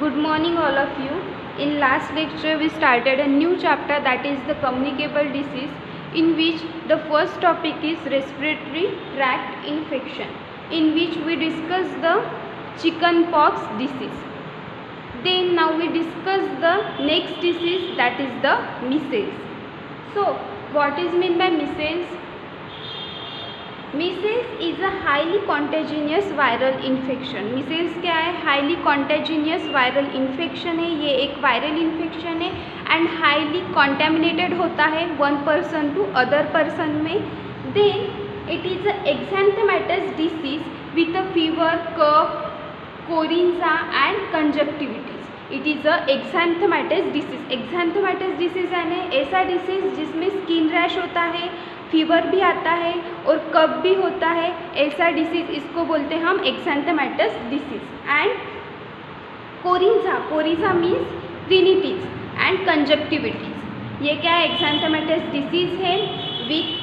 Good morning all of you. In last lecture we started a new chapter that is the communicable disease in which the first topic is respiratory tract infection in which we discuss the chicken pox disease. Then now we discuss the next disease that is the measles. So what is meant by measles? Measles is a highly contagious viral infection measles क्या है? Highly contagious viral infection है। ये एक viral infection है and highly contaminated होता है one person to other person में। Then it is a exanthematous disease with a fever cough coryza and conjunctivitis it is a exanthematous disease exanthematous disease यानी ऐसा disease जिसमें skin rash होता है fever भी आता है और कब भी होता है, ऐसा डिसीज़ इसको बोलते हैं हम exanthematous disease and coryza coryza means rhinitis and conjunctivitis ये क्या है एक्सेंथमेटस डिसीज़ है? With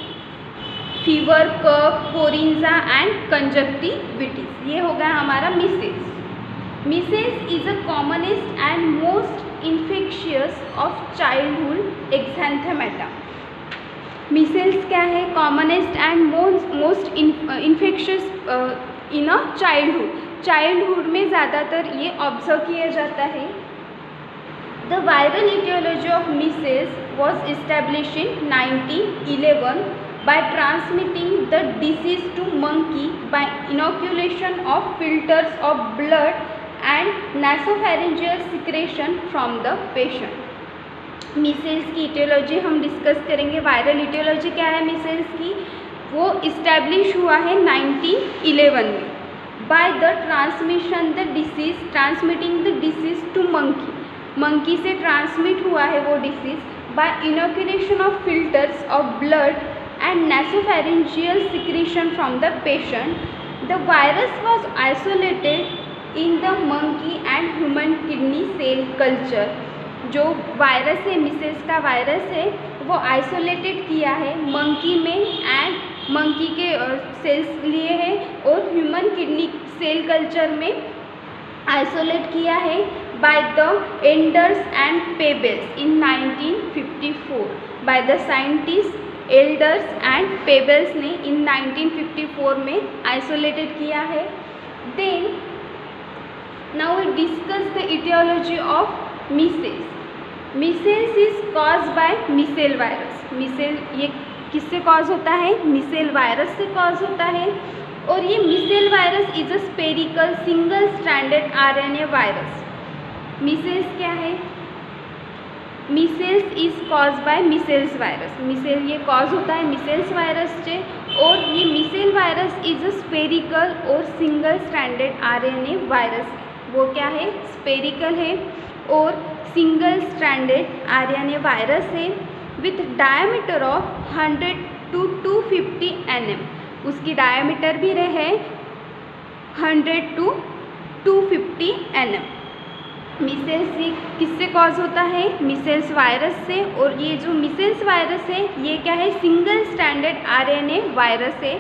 fever cough coryza and conjunctivitis ये हो गया हमारा measles measles is a commonest and most infectious of childhood exanthemata measles क्या है? Commonest and most infectious in a childhood childhood में ज़्यादातर ये ऑब्ज़र्व किया जाता है। The viral aetiology of measles was establish in nineteen eleven by transmitting the disease to monkey by inoculation of filters of blood and nasopharyngeal secretion from the patient measles की etiology हम discuss करेंगे। Viral etiology क्या है measles की? वो establish हुआ है 1911 में। By the transmission the disease transmitting the disease to monkey monkey से ट्रांसमिट हुआ है वो disease by inoculation of filters of blood and nasopharyngeal secretion from the patient the virus was isolated in the monkey and human kidney cell culture जो virus है measles का virus है, वो isolated किया है। मंकी में एंड मंकी के cells लिए है और ह्यूमन किडनी सेल कल्चर में आइसोलेट किया है by the Enders and Peebles in 1954 by the scientist Enders and Peebles ने इन 1954 में आइसोलेटेड किया है। Then now we discuss the aetiology of measles measles is cause by measles virus measles ये किससे cause होता है? मिसेल वायरस से cause होता है। और ये measles virus is a spherical single standard RNA virus measles क्या है? Measles is cause by measles virus measles ये कॉज होता है मिसेल्स वायरस से। और ये measles virus is a spherical और सिंगल स्टैंडर्ड आरएनए वायरस वो क्या है? स्पेरिकल है। और सिंगल स्ट्रैंडेड आरएनए वायरस है with diameter of 100 to 250 NM उसकी डायमीटर भी रहे 100 टू 250 एनएम मिसेल्स किससे कॉज होता है? मिसेल्स वायरस से। और ये जो मिसेल्स वायरस है, ये क्या है? सिंगल स्टैंडर्ड आरएनए वायरस है।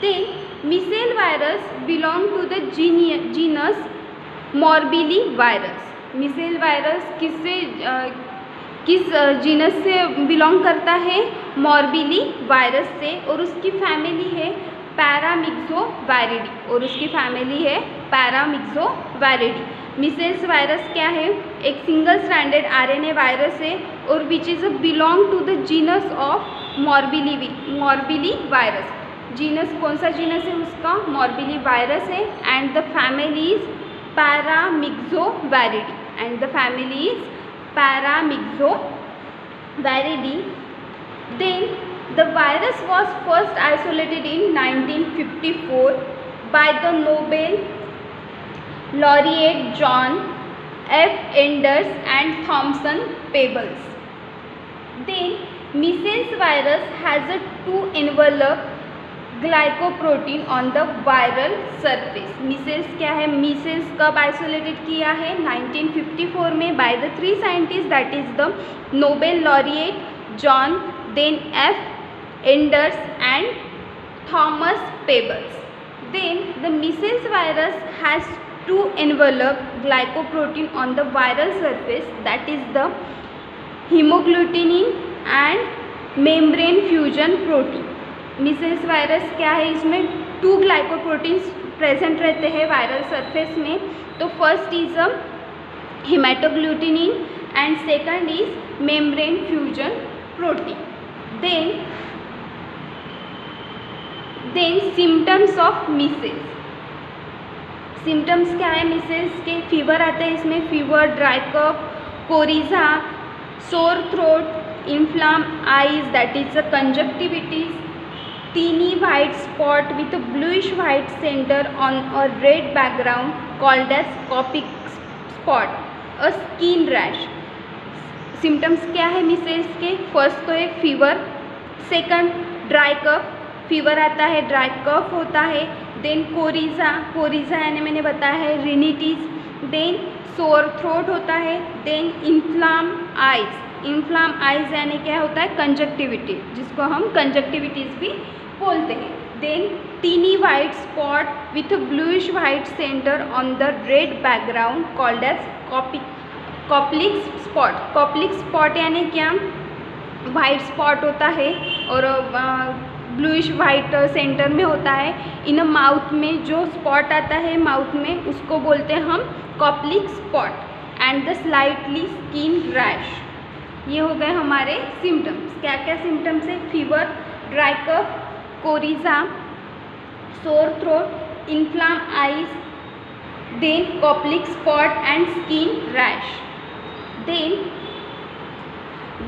Then measles virus belong to the genus morbilli virus measles virus किससे किस जीनस से बिलोंग करता है? मॉर्बिली वायरस से और उसकी फैमिली है पैरामिक्सो वायरिडी और उसकी फैमिली है पैरामिक्सो वायरिडी मिसेल्स वायरस क्या है? एक सिंगल स्टैंडर्ड आरएनए वायरस है और which is belong to the genus of morbilli morbilli virus. Genus, कौन सा जीनस है उसका? मॉर्बिली वायरस है and the family is paramyxoviridae and the family is Paramyxoviridae. Then the virus was first isolated in 1954 by the Nobel laureate John F. Enders and Thomson Pebbles. Then measles virus has a two envelope glycoprotein on the viral surface measles क्या है? Measles कब isolated किया है? 1954 में by the three scientist that is the Nobel laureate John then F Enders and Thomas Peebles then the measles virus has two envelop glycoprotein on the viral surface, that is the hemoglutinin and membrane fusion protein. Measles virus क्या है इसमें? Two glycoproteins present रहते हैं viral surface में। तो first is a haemagglutinin and second is membrane fusion protein then then symptoms of measles symptoms क्या है measles के? फीवर आते हैं इसमें। Fever dry cough coryza sore throat inflamed eyes that is a conjunctivitis white spot with a bluish white center on a red background called as copic spot, a skin rash. Symptoms क्या है measles के? First तो एक fever second dry cough fever आता है dry cough होता है then coryza coryza यानी मैंने बताया है रिनिटीज देन सोर थ्रोट होता है then inflamed eyes inflamed eyes यानी क्या होता है कंजक्टिविटी जिसको हम कंजक्टिविटीज़ भी बोलते हैं। Then tiny white spot with bluish white centre on the red background called as copy Koplik spot Koplik spot यानी क्या? वाइट स्पॉट होता है और ब्लूइश वाइट सेंटर में होता है। इन माउथ में जो स्पॉट आता है माउथ में, उसको बोलते हैं हम Koplik spot and the slightly skin rash ये हो गए हमारे सिम्टम्स क्या क्या सिम्टम्स है? Fever dry cough coryza sore throat inflamed eyes then Koplik spot and skin rash then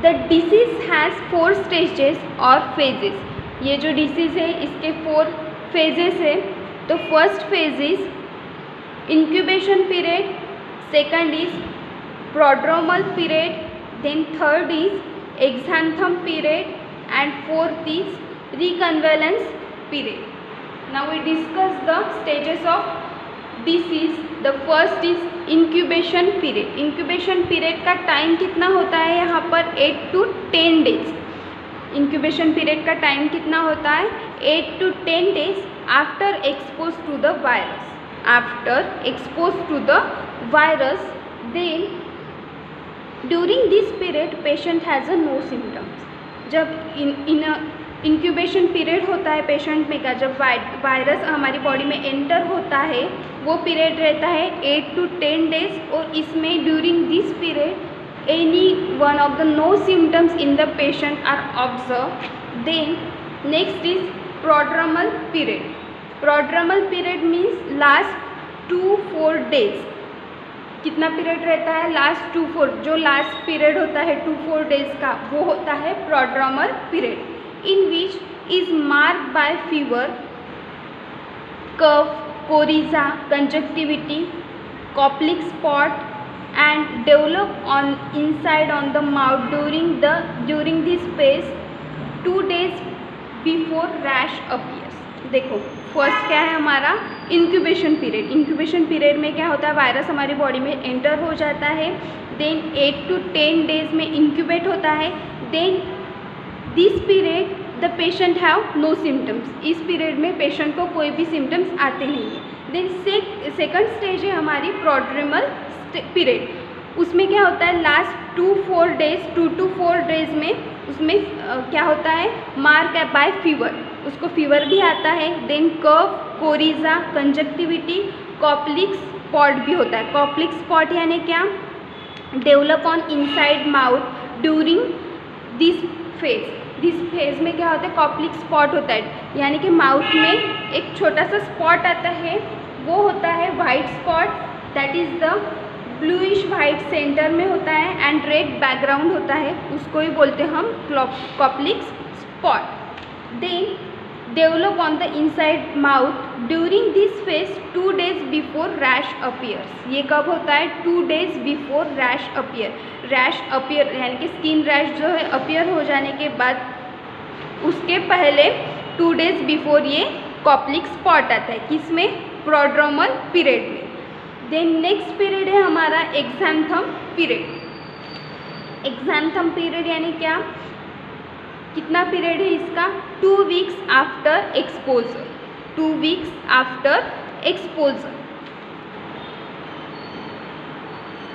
the disease has four stages और फेजेस ये जो डिज़ीज़ है, इसके फोर फेजेस है। तो first phase is incubation period second is prodromal period then third is exanthem period and fourth is reconvalescence period. Now we discuss the stages of disease. The first is incubation period. Incubation period का time कितना होता है यहाँ पर 8 to 10 days incubation period का time कितना होता है 8 to 10 days after expose to the virus after expose to the virus then during this period patient has a no symptoms जब इन इन इंक्यूबेशन पीरियड होता है पेशेंट में का, जब वायरस हमारी बॉडी में एंटर होता है, वो पीरियड रहता है एट टू टेन डेज़ और इसमें during this period any one of the no symptoms in the patient are observe then next is prodromal period prodromal period means last two four days कितना period रहता है? Last two four जो last period होता है two four days का, वो होता है prodromal period in which is marked by fever, cough, coryza, conjunctivity, coplic spot and develop on inside on the mouth during the during this phase two days before rash appears देखो first क्या है हमारा incubation period incubation period में क्या होता है virus हमारी body में एंटर हो जाता है then eight to ten days में इंक्यूबेट होता है then this period the patient have no symptoms इस पीरियड में पेशेंट को कोई भी सिम्टम्स आते नहीं है। देन सेकंड स्टेज है हमारी प्रोड्रेमल पीरियड उसमें क्या होता है? Last two four days two to four days में उसमें क्या होता है? मार्क बाय फीवर उसको फीवर भी आता है। Then cough coryza conjunctivitis Koplik spot भी होता है। कॉप्लिक स्पॉट यानी क्या? Develop on inside mouth during this phase this phase में क्या होता है कॉप्लिक स्पॉट होता है। यानी कि माउथ में एक छोटा सा स्पॉट आता है, वो होता है white spot that is the bluish white centre में होता है एंड रेड बैकग्राउंड होता है, उसको ही बोलते हैं हम Koplik spot then develop on the inside mouth during this phase two days before rash appears ये कब होता है? Two days before rash appear rash appear यानी कि स्किन रैश जो है अपियर हो जाने के बाद उसके पहले टू डेज़ बिफोर ये कॉप्लिक स्पॉट आता है। किसमें? प्रोड्रोमल पीरियड में। देन नेक्स्ट पीरियड है हमारा एग्जांथम पीरियड एग्जांथम पीरियड यानी क्या? कितना पीरियड है इसका? Two weeks after exposure two weeks after exposure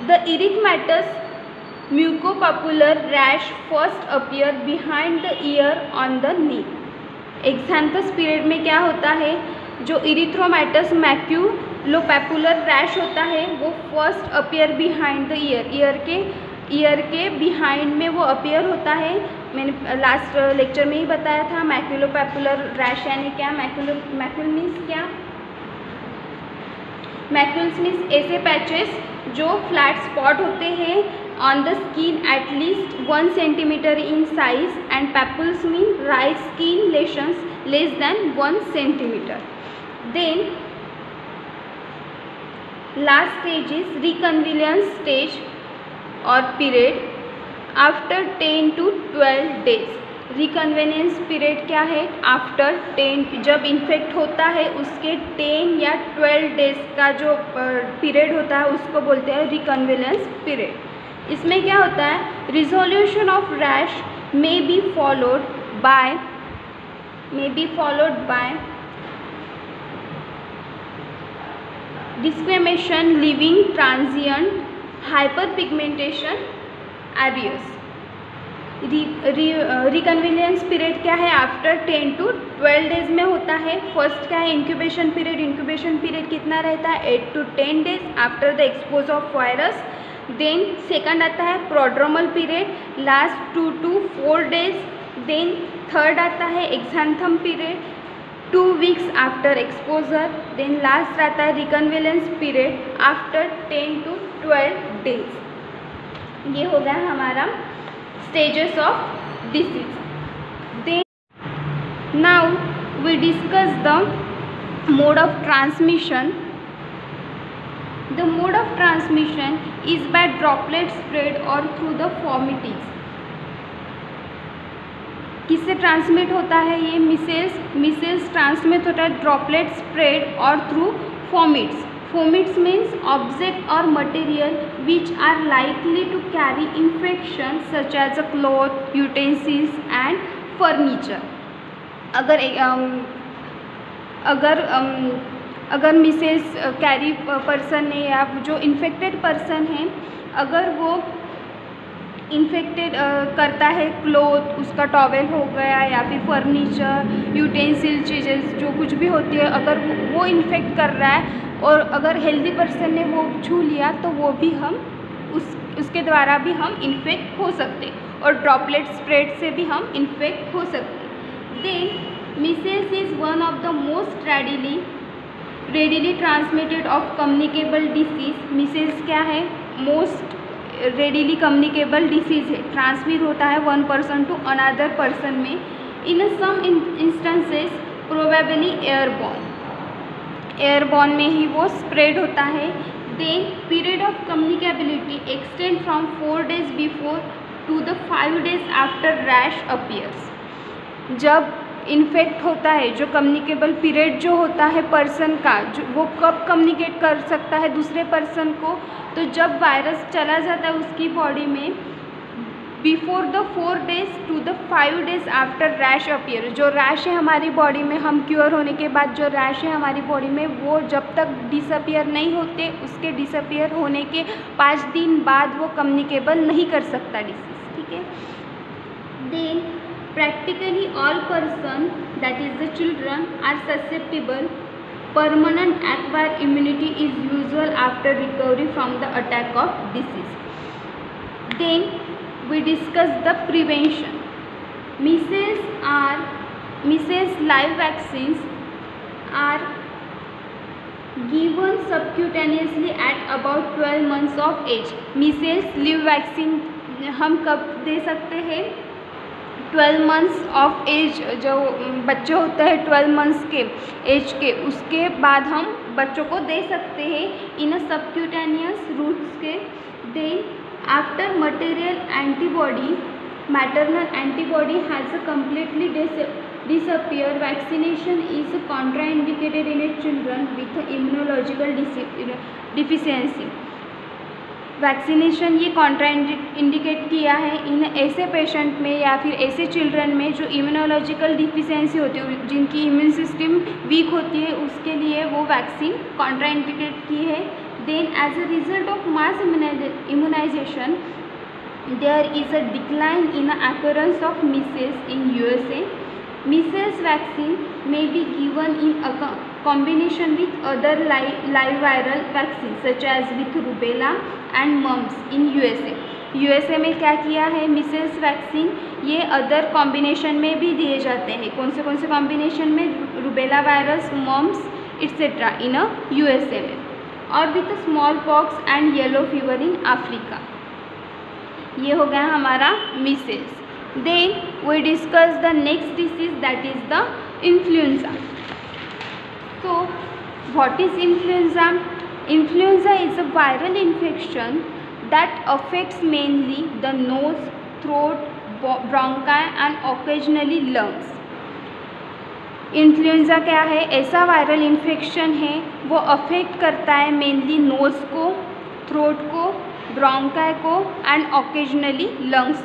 the erythematous maculopapular rash first appear behind the ear on the knee exanthem period में क्या होता है? जो इरिथ्रोमैटस मैक्यूलोपैपुलर रैश होता है, वो first appear behind the ear ear के ईयर के बिहाइंड में वो अपियर होता है मैंने लास्ट लेक्चर में ही बताया था मैक्यूलोपैपुलर रैश यानी क्या मैक्यूलो मैक्यूल मीन्स क्या? मैक्यूल्स मीन्स ऐसे पैचेस जो फ्लैट स्पॉट होते हैं on the skin at least one centimetre in size and papules mean raise skin lesions less than one centimetre then last stage is convalescence stage और period after ten to twelve days convalescence period क्या है? After ten जब infect होता है, उसके ten या twelve days का जो पीरियड होता है, उसको बोलते हैं रिकन्वेलेंस पीरियड इसमें क्या होता है? Resolution of rash may be followed by may be followed by desquamation leaving transient hyperpigmentation areas convalescence period क्या है? After ten to twelve days में होता है। फ़र्स्ट क्या है? इंक्यूबेशन पीरियड इंक्यूबेशन पीरियड कितना रहता है? Eight to ten days after the expose of virus then second आता है prodromal period last two to four days then third आता है exanthem period two weeks after exposure then last आता है convalescence period after ten to twelve days ये हो गया हमारा stages of disease they now we discuss the mode of transmission the mode of transmission is by droplet spread और through the fomites किससे transmit होता है ये? मिसेल्स मिसेल्स ट्रांसमिट होता है ड्रॉपलेट स्प्रेड और through fomites fomites means object or material which are likely to carry infection such as a cloth utensils and furniture अगर um, अगर um, अगर मिसेस कैरी पर्सन है या जो इन्फेक्टेड पर्सन है, अगर वो इन्फेक्टेड uh, करता है क्लोथ उसका टॉवेल हो गया या फिर फर्नीचर यूटेंसिल चीज़ें, जो कुछ भी होती है, अगर वो इन्फेक्ट कर रहा है और अगर हेल्दी पर्सन ने वो छू लिया तो वो भी हम उस, उसके द्वारा भी हम इन्फेक्ट हो सकते और ड्रॉपलेट स्प्रेड से भी हम इन्फेक्ट हो सकते। Then measles is one of the most readily readily transmitted of communicable disease measles क्या है? मोस्ट रेडिली कम्युनिकेबल डिसीज है। ट्रांसमिट होता है one person to another person में। In some instances probably airborne airborne में ही वो स्प्रेड होता है। Then period of communicability extend from four days before to the five days after rash appears. जब इन्फेक्ट होता है, जो कम्युनिकेबल पीरियड जो होता है पर्सन का, जो वो कब कम्युनिकेट कर सकता है दूसरे पर्सन को तो जब वायरस चला जाता है उसकी बॉडी में before the four days to the five days after rash appear जो रैश है हमारी बॉडी में, हम क्योर होने के बाद जो रैश है हमारी बॉडी में, वो जब तक डिसअपियर नहीं होते, उसके डिसअपियर होने के पाँच दिन बाद वो कम्युनिकेबल नहीं कर सकता डिसीज ठीक है? Then practically all person that is the children are susceptible permanent acquire immunity is usual after recovery from the attack of disease then we discuss the prevention measles are measles live vaccines are given subcutaneously at about 12 months of age measles live vaccine हम कब दे सकते हैं twelve months of as जो बच्चे होते हैं twelve months के एज के उसके बाद हम बच्चों को दे सकते हैं इन सबक्यूटेनियस रूट्स के then after material antibody maternal antibody has a completely disappear vaccination is contraindicated in children with immunological deficiency. Vaccination ये कॉन्ट्रा इंडिकेट किया है इन ऐसे पेशेंट में या फिर ऐसे चिल्ड्रन में जो इम्यूनोलॉजिकल डिफिशेंसी होती है, जिनकी इम्यून सिस्टम वीक होती है, उसके लिए वो वैक्सीन कॉन्ट्रा इंडिकेट की है। Then as a result of mass immunization there is a decline in the occurrence of measles in USA. Measles vaccine may be given in a combination with other live, live viral vaccines such as with rubella and mumps in USA. USA में क्या किया है measles vaccine ये other combination में भी दिए जाते हैं कौन से कौन से कॉम्बिनेशन में rubella virus mumps etcetera in a USA में और with smallpox and yellow fever in Africa ये हो गया हमारा measles then we discuss the next disease that is the influenza तो what is influenza influenza is a viral infection that affects mainly the nose throat bronchi and occasionally lungs influenza क्या है? ऐसा viral infection है, वो affect करता है mainly nose को throat को ब्रोंकाई को and occasionally lungs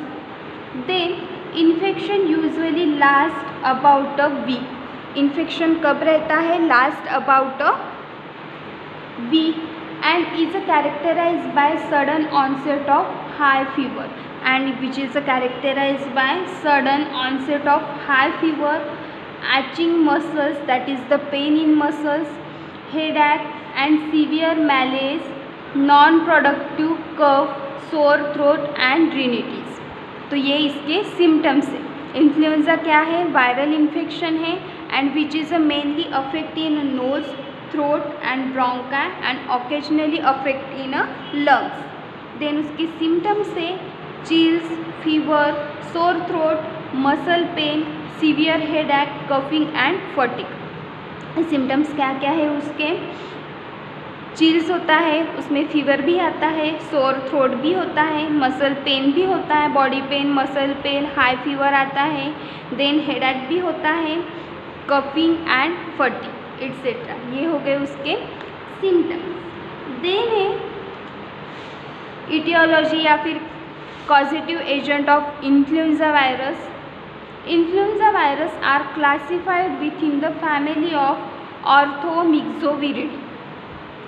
then infection usually last about a week infection कब रहता है? Last about a week and is characterized by sudden onset of high fever and which is characterized by sudden onset of high fever itching muscles that is the pain in muscles headache and severe malaise non-productive cough sore throat and rhinitis तो ये इसके symptoms है influenza क्या है viral infection है and which is a mainly affect in nose throat and bronchi and occasionally affect in a lungs then उसकी symptoms से chills fever sore throat pain pain severe headache coughing and fatigue symptoms क्या क्या है उसके? Chills होता है, उसमें fever भी आता है सोर थ्रोट भी होता है, मसल पेन भी होता है body pain muscle pain high fever आता है देन हेडेक भी होता है कफिंग एंड फटिंग एट्सेट्रा ये हो गए उसके सिम्टम्स देन है इटियोलॉजी या फिर positive agent of influenza virus virus are classified with in the family of orthomyxoviridae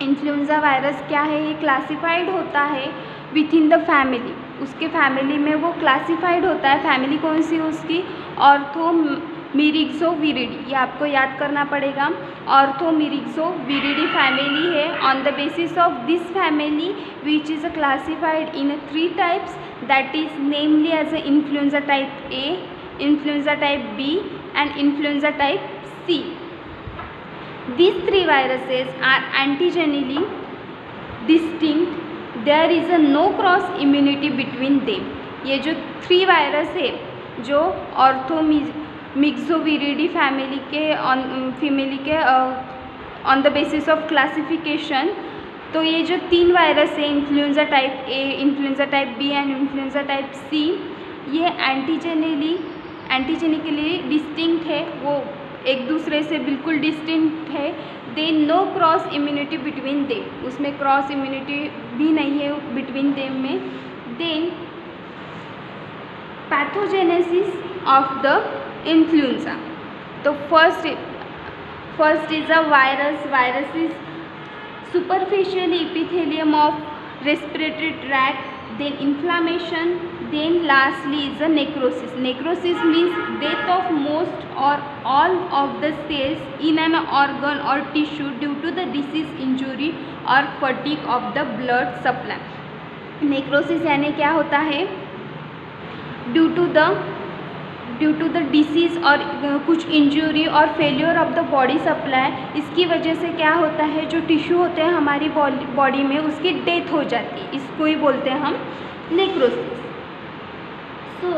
influenza virus क्या है? ये क्लासिफाइड होता है विथ इन द फैमिली उसके फैमिली में वो क्लासिफाइड होता है। फैमिली कौन सी उसकी? ऑर्थो मिरिक्सो विरिडी ये आपको याद करना पड़ेगा। ऑर्थो मिरिक्सो विरिडी फैमिली है। On the basis of this family which is classified in three types that is namely as a influenza type A influenza type B and influenza type C these three viruses are antigenally distinct. There is a no cross immunity between them. ये जो three virus है, जो orthomyxoviridae family के on family के on the basis of classification तो ये जो तीन वायरस है influenza type A influenza type B and influenza type C ये एंटीजेनली एंटीजेनिकली डिस्टिंक्ट है, वो एक दूसरे से बिल्कुल डिस्टिंक्ट है। They no cross immunity between them उसमें क्रॉस इम्यूनिटी भी नहीं है बिटवीन देम में। Then pathogenesis of the influenza तो first first is a virus virus is superficial epithelium of respiratory tract. Then inflammation. Then lastly is a necrosis necrosis means death of most or all of the cells in an organ or tissue due to the disease injury or Sphatik of the blood supply necrosis यानी क्या होता है? Due to the due to the disease और कुछ injury और failure of the body supply इसकी वजह से क्या होता है? जो टिश्यू होते हैं हमारी बॉडी में, उसकी डेथ हो जाती है। इसको ही बोलते हैं हम necrosis so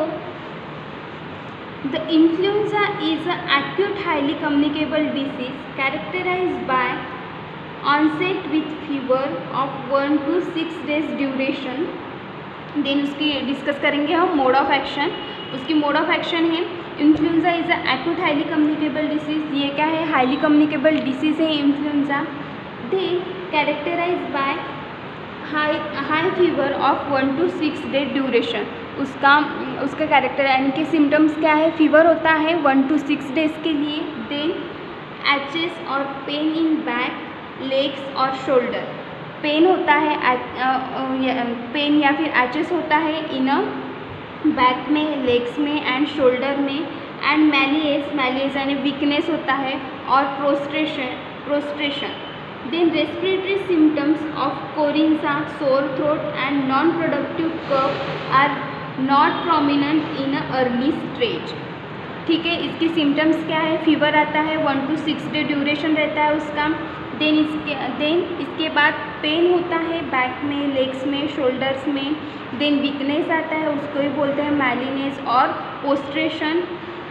the influenza is a acute highly communicable disease characterize by onset with fever of one to six days duration then उसकी डिस्कस करेंगे हम मोड ऑफ़ एक्शन उसकी मोड ऑफ़ एक्शन है influenza is a acute highly communicable disease ये क्या है? Highly communicable disease है influenza they characterize by high high fever of one to six day duration उसका उसका कैरेक्टर यानी कि सिम्टम्स क्या है? फीवर होता है वन टू सिक्स डेज़ के लिए। देन एचेस और पेन इन बैक लेग्स और शोल्डर पेन होता है पेन या फिर एचेस होता है इन बैक में लेग्स में एंड शोल्डर में. एंड मैलिएस मैलिएस यानी वीकनेस होता है और prostration prostration then respiratory symptoms of coryza sore throat and non productive cough are not prominent in early stage ठीक है, इसके सिम्टम्स क्या है? फीवर आता है one to six day duration रहता है उसका। देन इसके देन इसके बाद पेन होता है बैक में लेग्स में शोल्डर्स में। देन वीकनेस आता है, उसको ही बोलते हैं मैलिनेस और पोस्ट्रेशन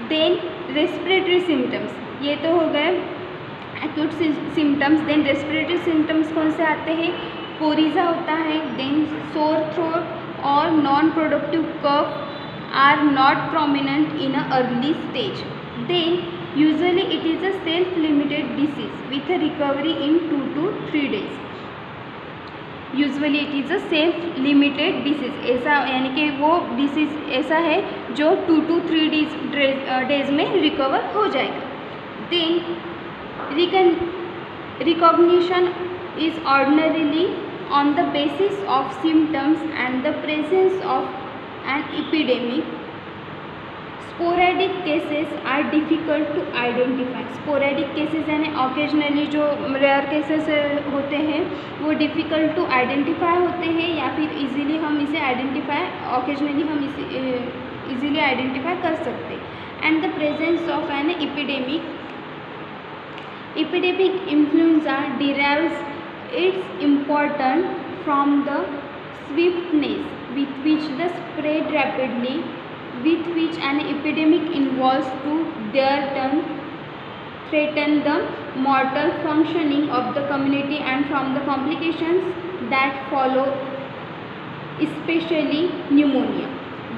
देन रेस्पिरेटरी सिम्टम्स ये तो हो गए acute symptoms then respiratory symptoms कौन से आते हैं? कोरिजा होता है देन सोर थ्रोट और non productive cough are not prominent in a early stage then usually it is a self limited disease with a recovery in 2 to 3 days. Usually it is a self limited disease ऐसा, यानी कि वो डिसीज़ ऐसा है जो two to three days days में recover हो जाएगा. Then recognition is ordinarily on the basis of symptoms and the presence of an epidemic sporadic cases are difficult to identify sporadic cases यानी ऑकेजनली जो रेयर केसेस होते हैं, वो difficult to identify होते हैं या फिर इजीली हम इसे आइडेंटिफाई ऑकेजनली हम इसे इजीली आइडेंटिफाई कर सकते and the presence of an epidemic epidemic influenza derives it's important from the swiftness with which the spread rapidly with which an epidemic involves to their turn threaten the mortal functioning of the community and from the complications that follow especially pneumonia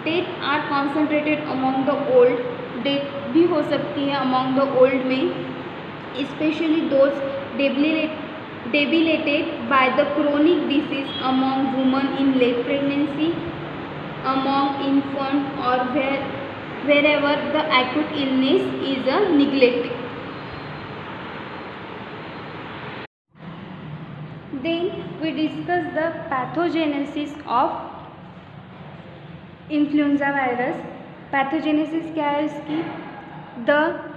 death are concentrated among the old death भी हो सकती है among the old में especially those debilitated by the chronic disease among women in late pregnancy among infant or where, wherever the acute illness is a neglected. Then we discuss the pathogenesis of influenza virus. Pathogenesis क्या है इसकी The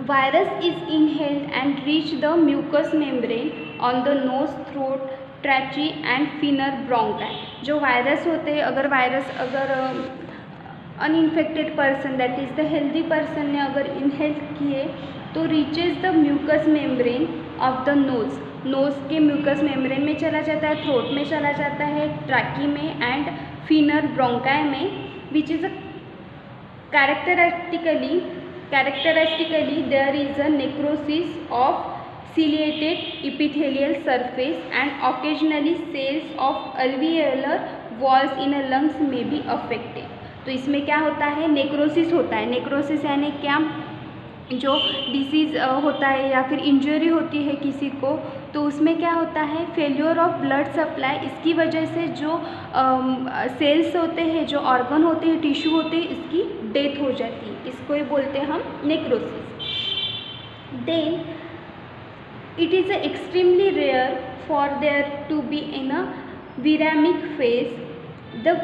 virus is inhaled and reach the mucous membrane on the nose, throat, trachea and finer bronchi जो virus होते हैं अगर virus अगर uninfected person that is the healthy person ने अगर इनहेल किए तो reaches the mucous membrane of the nose nose के म्यूकस मेम्ब्रेन में चला जाता है थ्रोट में चला जाता है ट्रैकी में एंड फिनर ब्रोंकाई में which is a characteristically characteristically there is a necrosis of ciliated epithelial surface and occasionally cells of alveolar walls in a lungs may be affected तो इसमें क्या होता है नेक्रोसिस होता है नेक्रोसिस यानी क्या जो डिसीज़ होता है या फिर इंजरी होती है किसी को तो उसमें क्या होता है फेल्योर ऑफ़ ब्लड सप्लाई इसकी वजह से जो सेल्स होते हैं, जो ऑर्गन होते हैं टिश्यू होते हैं, इसकी डेथ हो जाती है। इसको ही बोलते हैं हम necrosis then it is a extremely rare for there to be in a viraemic phase the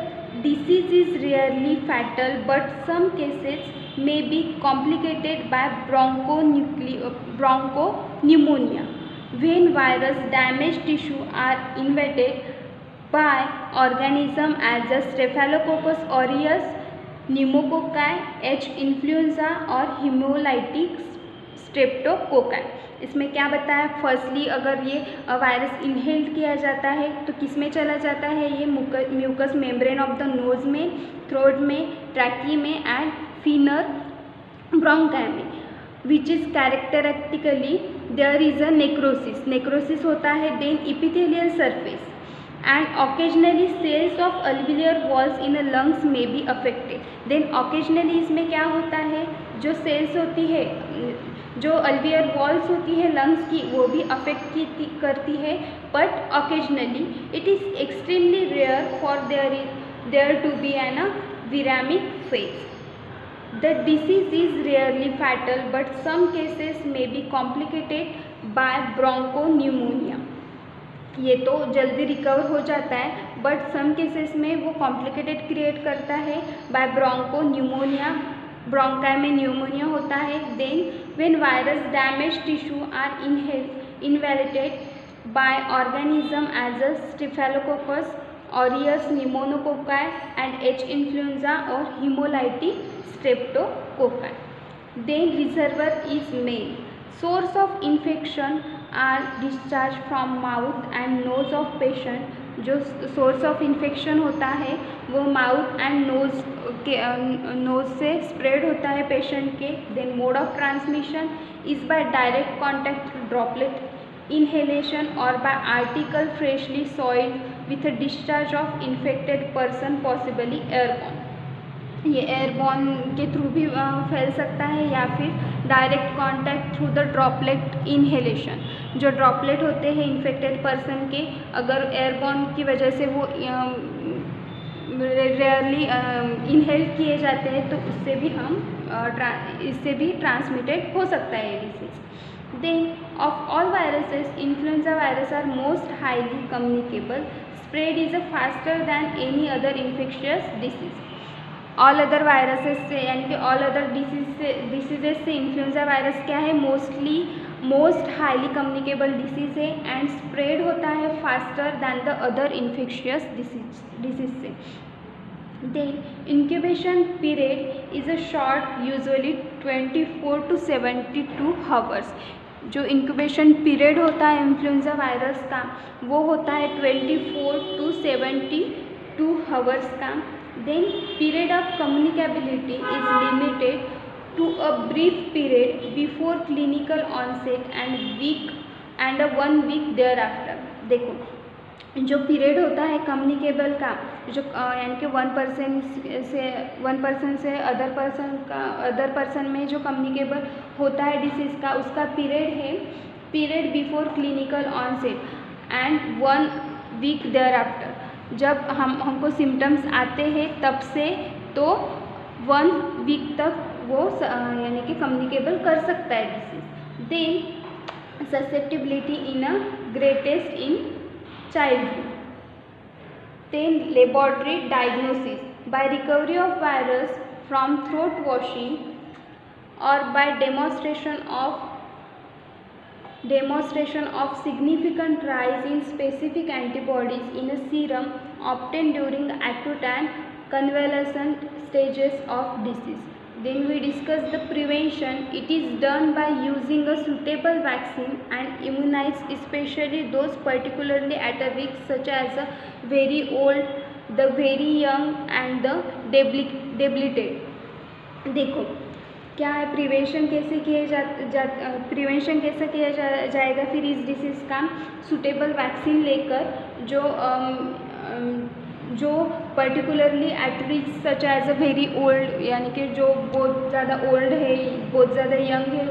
disease is rarely fatal but some cases may be complicated by broncho न्यूक् bronchopneumonia when virus damaged tissue are invaded by organism as a staphylococcus aureus, pneumococci, H. influenza or hemolytic streptococci. इसमें क्या बताया firstly अगर ये virus inhaled किया जाता है तो किसमें चला जाता है ये mucous membrane of the nose में थ्रोट में ट्रैकी में एंड फिनर ब्रोंकाई में which is characteristically there is a necrosis necrosis होता है then epithelial surface and occasionally cells of alveolar walls in a lungs में बी अफेक्टेड देन ऑकेजनली इसमें क्या होता है? जो सेल्स होती है, जो अल्वियर वॉल्स होती है लंग्स की, वो भी अफेक्ट की करती है. But occasionally it is extremely rare for there is there to be an a viraemic phase disease is rarely fatal but some cases may be complicated by bronchopneumonia ये तो जल्दी रिकवर हो जाता है बट सम केसेस में वो complicated create करता है बाय ब्रोंको न्यूमोनिया ब्रोंकाई में न्यूमोनिया होता है। Then when virus damage tissue are inhale invalidated by organism as a staphylococcus aureus pneumococci and H influenza और haemolytic streptococci then reservoir is main source of infection are discharge from mouth and nose of patient जो source of infection होता है, वो mouth and nose के nose से spread होता है patient के. Then mode of transmission is by direct contact droplet inhalation और by article freshly soiled with a discharge of infected person, possibly airborne. ये एयरबॉर्न के थ्रू भी फैल सकता है या फिर direct contact through the droplet inhalation जो ड्रॉपलेट होते हैं इन्फेक्टेड पर्सन के, अगर एयरबॉर्न की वजह से वो रेयरली इनहेल किए जाते हैं तो उससे भी हम इससे भी ट्रांसमिटेड हो सकता है ये then of all viruses influenza virus are most highly communicable spread is faster than any other infectious disease all other viruses से, यानी कि ऑल अदर डिसीज से डिसीजेज से इन्फ्लुएंजा वायरस क्या है? Mostly most highly communicable disease है and spread होता है faster than the other infectious disease से. Then incubation period is a short usually 24 to 72 hours जो इंक्यूबेशन पीरियड होता है इन्फ्लुएंजा वायरस का, वो होता है twenty four to seventy two hours का। Then period of communicability is limited to a brief period before clinical onset and week and a one week thereafter देखो जो पीरियड होता है कम्युनिकेबल का, जो यानी कि वन पर्सन से वन पर्सन से अदर पर्सन का अदर पर्सन में जो कम्युनिकेबल होता है डिसीज़ का, उसका पीरियड है, period before clinical onset and one week thereafter जब हम, हमको सिम्टम्स आते हैं तब से तो वन वीक तक वो यानी कि कम्युनिकेबल कर सकता है disease then susceptibility in a greatest in childhood. Then laboratory diagnosis by recovery of virus from throat washing or by demonstration of demonstration of significant rise in specific antibodies in a serum obtained during acute and convalescent stages of disease. Then we discuss the prevention. It is done by using a suitable vaccine and immunize especially those particularly at a risk such as the very old, the very young and the debilitated. देखो क्या है prevention कैसे किए जा, जा prevention कैसे किया जा, जाएगा फिर इस डिसीज़ का सुटेबल वैक्सीन लेकर जो जो particularly risk such as a very old यानी कि जो बहुत ज़्यादा ओल्ड है, बहुत ज़्यादा यंग है,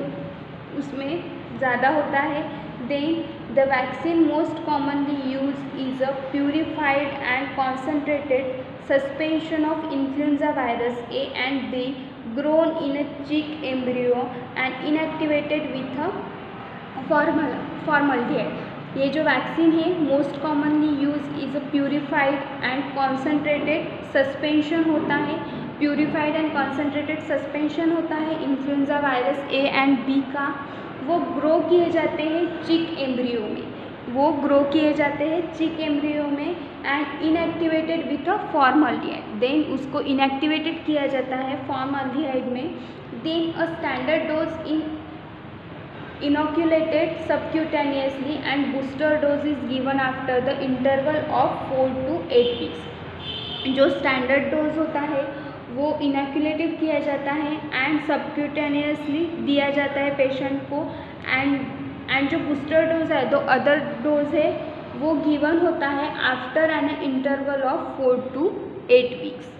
उसमें ज़्यादा होता है then the vaccine most commonly use is a purified and concentrated suspension of influenza virus A and B grown in a chick embryo and inactivated with a formal formal formaldehyde ये जो vaccine है most commonly use is a purified and concentrated suspension होता है। Purified and concentrated suspension होता है influenza virus A and B का। वो grow किए जाते हैं चिक एम्ब्रियो में। वो ग्रो किए जाते हैं चिक एम्ब्रियो में and inactivated with a formaldehyde then उसको इनएक्टिवेटेड किया जाता है फॉर्मल्डिहाइड में। Then a standard dose in inoculated subcutaneously and booster dose is given after the interval of 4 to 8 weeks. जो स्टैंडर्ड डोज होता है, वो इनोकुलेटेड किया जाता है एंड सबक्यूटेनियसली दिया जाता है पेशेंट को एंड एंड जो बूस्टर डोज है दो अदर डोज है, वो गिवन होता है after an interval of four to eight weeks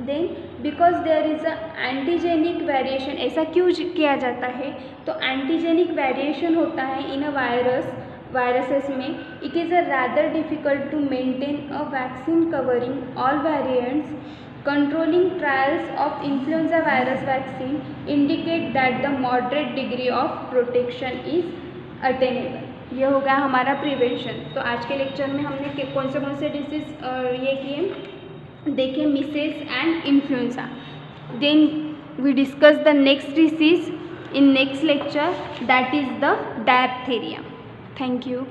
then because there is a antigenic variation, ऐसा क्यों किया जाता है? तो एंटीजेनिक वेरिएशन होता है इन अ वायरस, वायरसेस में। It is a rather difficult to maintain a vaccine covering all variants controlling trials of influenza virus vaccine indicate that the moderate degree of protection is attainable ये हो गया हमारा prevention तो आज के lecture में हमने कौन से कौन से डिसीज ये किए? they came measles and influenza. Then we discuss the next disease in next lecture that is the diphtheria. Thank you.